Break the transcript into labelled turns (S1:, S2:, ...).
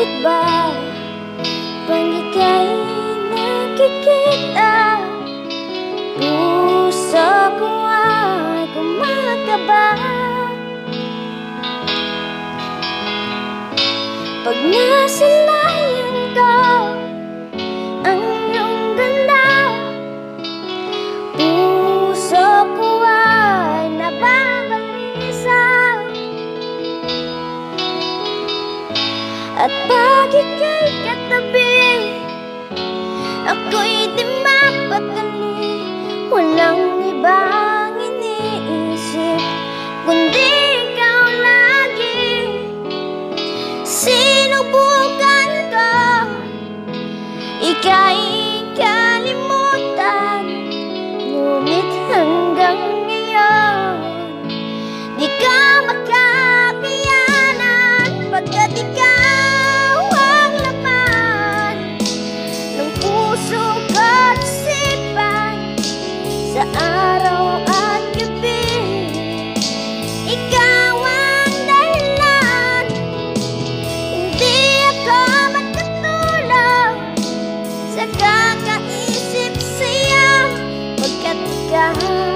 S1: bakit ba? Pag ika'y nakikita? Ko ay kumakaba. Pag nasilayan ko At pag ika'y katabi? Ako'y di mapakali Walang ibang iniisip Kundi ikaw lagi. Sinubukan ko. Ika'y yang